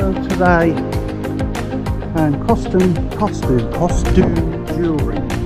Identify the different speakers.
Speaker 1: So today, and costume, costume, costume jewellery